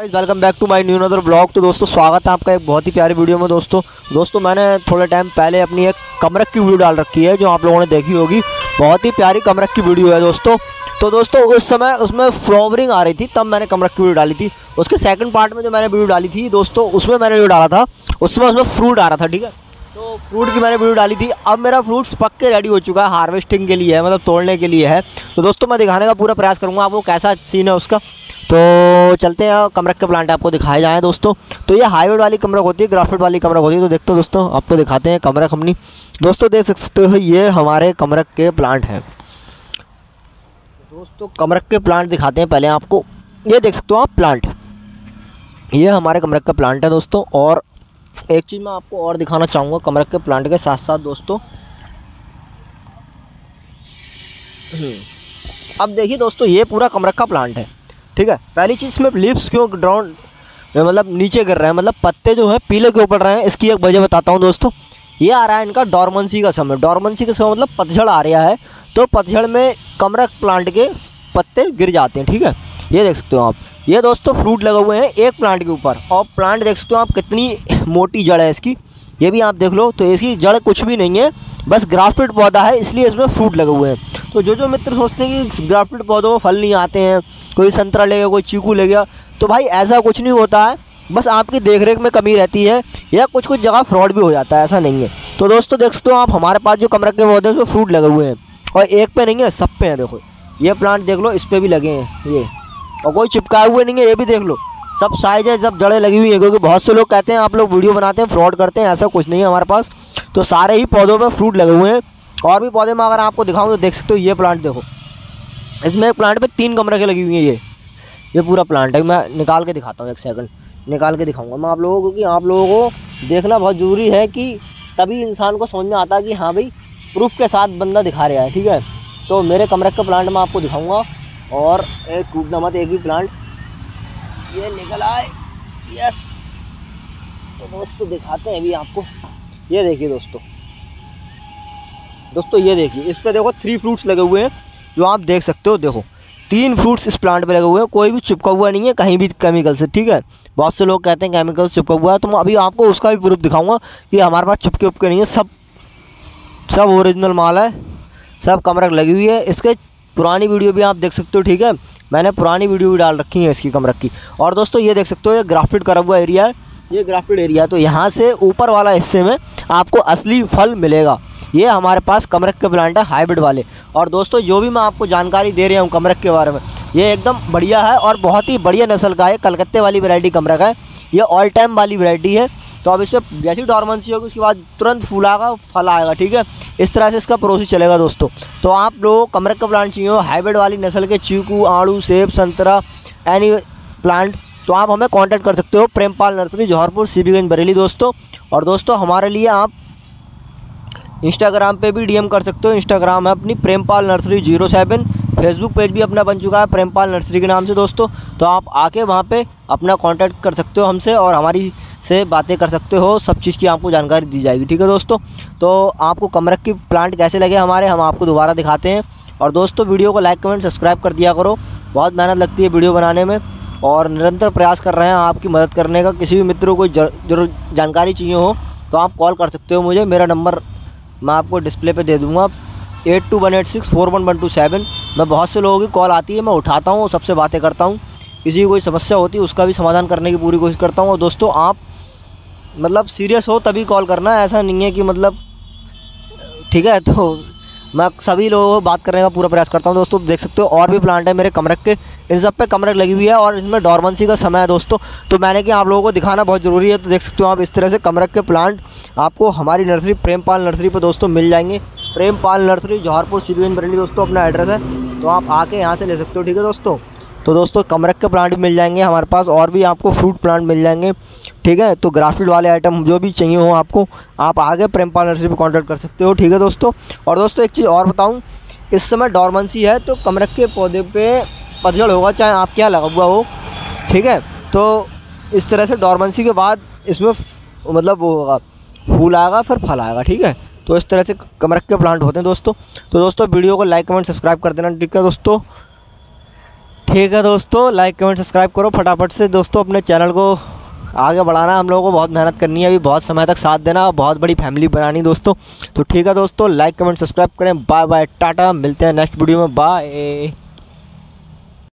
Welcome back to my new नदर blog तो दोस्तों, स्वागत है आपका एक बहुत ही प्यारी वीडियो में दोस्तों। दोस्तों, मैंने थोड़े टाइम पहले अपनी एक कमरक की वीडियो डाल रखी है, जो आप लोगों ने देखी होगी। बहुत ही प्यारी कमरक की वीडियो है दोस्तों। तो दोस्तों, उस समय उसमें फ्लावरिंग आ रही थी, तब मैंने कमरक की वीडियो डाली थी। उसके सेकंड पार्ट में जो मैंने वीडियो डाली थी, दोस्तों, उसमें मैंने जो डाला था, उस समय उसमें फ्रूट आ रहा था, ठीक है? तो फ्रूट की मैंने वीडियो डाली थी। अब मेरा फ्रूट्स पक के रेडी हो चुका है हार्वेस्टिंग के लिए है मतलब तोड़ने के लिए है। तो दोस्तों, मैं दिखाने का पूरा प्रयास करूँगा, आपको कैसा सीन है उसका। तो चलते हैं कमरक के प्लांट आपको दिखाए जाएँ दोस्तों। तो ये हाईवेड वाली कमरक होती है ग्राफिट वाली कमरक होती है तो देखते हो दोस्तों आपको दिखाते हैं कमरक अपनी दोस्तों देख सकते हो ये हमारे कमरक के प्लांट हैं। दोस्तों कमरक के प्लांट दिखाते हैं पहले आपको। ये देख सकते हो आप प्लांट ये हमारे कमरक का प्लांट है दोस्तों और एक चीज़ मैं आपको और दिखाना चाहूँगा कमरक के प्लांट के साथ साथ दोस्तों। हम्म, अब देखिए दोस्तों ये पूरा कमरक का प्लांट है। ठीक है? पहली चीज़ इसमें लीव्स क्यों ग्राउंड मतलब नीचे गिर रहे हैं? मतलब पत्ते जो है, पीले क्यों पड़ रहे हैं। इसकी एक वजह बताता हूँ दोस्तों। ये आ रहा है इनका डॉर्मेंसी का समय। डॉर्मेंसी का समय मतलब पतझड़ आ रहा है। तो पतझड़ में कमरक प्लांट के पत्ते गिर जाते हैं, ठीक है? ये देख सकते हो आप। ये दोस्तों फ्रूट लगे हुए हैं एक प्लांट के ऊपर। और प्लांट देख सकते हो आप कितनी मोटी जड़ है इसकी। ये भी आप देख लो तो इसकी जड़ कुछ भी नहीं है, बस ग्राफ्टेड पौधा है, इसलिए इसमें फ्रूट लगे हुए हैं। तो जो जो मित्र सोचते हैं कि ग्राफ्टेड पौधों में फल नहीं आते हैं, कोई संतरा ले गया, कोई चीकू ले गया तो भाई ऐसा कुछ नहीं होता है, बस आपकी देख रेख में कमी रहती है, या कुछ कुछ जगह फ्रॉड भी हो जाता है, ऐसा नहीं है। तो दोस्तों, देख सकते हो आप, हमारे पास जो कमरक के पौधे हैं, उसमें फ्रूट लगे हुए हैं, और एक पे नहीं है, सब पे हैं, देखो। ये प्लांट देख लो, इस पर भी लगे हैं, ये। और कोई चिपकाए हुए नहीं है, ये भी देख लो। सब साइज़ है, सब जड़ें लगी हुई हैं, क्योंकि बहुत से लोग कहते हैं, आप लोग वीडियो बनाते हैं फ्रॉड करते हैं, ऐसा कुछ नहीं है हमारे पास। तो सारे ही पौधों में फ्रूट लगे हुए हैं। और भी पौधे में अगर आपको दिखाऊँ तो देख सकते हो, ये प्लांट देखो। इसमें एक प्लांट पे तीन कमरे के लगी हुई हैं ये। ये पूरा प्लांट है। मैं निकाल के दिखाता हूँ एक सेकंड निकाल के दिखाऊँगा मैं आप लोगों को कि आप लोगों को देखना बहुत ज़रूरी है कि तभी इंसान को समझ में आता है कि हाँ भाई प्रूफ के साथ बंदा दिखा रहा है, ठीक है? तो मेरे कमरे का प्लांट मैं आपको दिखाऊँगा। और टूटना मत, एक भी प्लांट ये निकल आए। यस तो दोस्तों, दिखाते हैं अभी आपको। ये देखिए दोस्तों। दोस्तों, ये देखिए, इस पर देखो थ्री फ्रूट्स लगे हुए हैं, जो आप देख सकते हो। देखो, तीन फ्रूट्स इस प्लांट पे लगे हुए हैं, कोई भी चिपका हुआ नहीं है, कहीं भी केमिकल से, ठीक है? बहुत से लोग कहते हैं केमिकल से चिपका हुआ है तो मैं अभी आपको उसका भी प्रूफ दिखाऊँगा कि हमारे पास चिपके उपके नहीं है। सब सब ओरिजिनल माल है, सब कमरक लगी हुई है। इसके पुरानी वीडियो भी आप देख सकते हो, ठीक है? मैंने पुरानी वीडियो भी डाल रखी है इसकी कमरक की और दोस्तों, ये देख सकते हो, ये ग्राफ्टेड करा हुआ एरिया है। ये ग्राफ्टेड एरिया है तो यहाँ से ऊपर वाला हिस्से में आपको असली फल मिलेगा। ये हमारे पास कमरक के प्लांट है, हाइब्रिड वाले। और दोस्तों, जो भी मैं आपको जानकारी दे रहा हूँ कमरक के बारे में, ये एकदम बढ़िया है और बहुत ही बढ़िया नस्ल का है। कलकत्ते वाली वैरायटी कमरक है। ये ऑल टाइम वाली वैरायटी है। तो अब इसमें जैसी डॉर्मेंसी होगी, उसके बाद तुरंत फूल आएगा फल आएगा, ठीक है? इस तरह से इसका प्रोसेस चलेगा दोस्तों। तो आप लोग कमरक का प्लांट चाहिए हो हाइब्रिड वाली नस्ल के चीकू, आड़ू, सेब, संतरा एनी प्लांट तो आप हमें कांटेक्ट कर सकते हो प्रेमपाल नर्सरी, जौहरपुर, सीबीगंज, बरेली दोस्तों। और दोस्तों, हमारे लिए आप इंस्टाग्राम पे भी डीएम कर सकते हो। इंस्टाग्राम है अपनी Prempal nursery zero seven. Facebook page भी अपना बन चुका है प्रेमपाल नर्सरी के नाम से दोस्तों। तो आप आके वहाँ पे अपना कांटेक्ट कर सकते हो हमसे और हमारी से बातें कर सकते हो, सब चीज़ की आपको जानकारी दी जाएगी, ठीक है दोस्तों? तो आपको कमरक की प्लांट कैसे लगे हमारे, हम आपको दोबारा दिखाते हैं। और दोस्तों, वीडियो को लाइक कमेंट सब्सक्राइब कर दिया करो। बहुत मेहनत लगती है वीडियो बनाने में और निरंतर प्रयास कर रहे हैं आपकी मदद करने का। किसी भी मित्रों को ज़रूर जानकारी चाहिए हो तो आप कॉल कर सकते हो मुझे। मेरा नंबर मैं आपको डिस्प्ले पे दे दूँगा। Eight two one eight six four one one two seven मैं बहुत से लोगों की कॉल आती है, मैं उठाता हूँ, सबसे बातें करता हूँ। किसी की कोई समस्या होती है, उसका भी समाधान करने की पूरी कोशिश करता हूँ। और दोस्तों, आप मतलब सीरियस हो तभी कॉल करना, ऐसा नहीं है कि मतलब ठीक है तो मैं सभी लोगों को बात करने का पूरा प्रयास करता हूँ। दोस्तों, देख सकते हो, और भी प्लांट है मेरे, कमरक के। इन सब पे कमरक लगी हुई है, और इसमें डॉर्मेंसी का समय है दोस्तों। तो मैंने कि आप लोगों को दिखाना बहुत ज़रूरी है तो देख सकते हो आप इस तरह से कमरक के प्लांट आपको हमारी नर्सरी प्रेमपाल नर्सरी पर दोस्तों मिल जाएँगे। प्रेमपाल नर्सरी जौहरपुर सिवियन बरेली दोस्तों, अपना एड्रेस है। तो आप आके यहाँ से ले सकते हो, ठीक है दोस्तों? तो दोस्तों कमरक के प्लांट भी मिल जाएँगे, हमारे पास और भी आपको फ्रूट प्लांट मिल जाएँगे, ठीक है? तो ग्राफिड वाले आइटम जो भी चाहिए हो आपको, आप आगे प्रेमपाल नर्सरी पर कॉन्टैक्ट कर सकते हो, ठीक है दोस्तों? और दोस्तों एक चीज़ और बताऊँ, इस समय डॉर्मेंसी है तो कमरक के पौधे पे पतझड़ होगा, चाहे आप क्या लगा हुआ हो, ठीक है? तो इस तरह से डॉर्मेंसी के बाद इसमें मतलब वो होगा, फूल आएगा, फिर फल आएगा, ठीक है? तो इस तरह से कमरक के प्लांट होते हैं दोस्तों। तो दोस्तों वीडियो को लाइक कमेंट सब्सक्राइब कर देना, ठीक है दोस्तों? ठीक है दोस्तों लाइक कमेंट सब्सक्राइब करो फटाफट से। दोस्तों, अपने चैनल को आगे बढ़ाना, हम लोगों को बहुत मेहनत करनी है। अभी बहुत समय तक साथ देना और बहुत बड़ी फैमिली बनानी दोस्तों। तो ठीक है दोस्तों लाइक कमेंट सब्सक्राइब करें। Bye bye tata. मिलते हैं नेक्स्ट वीडियो में। बाय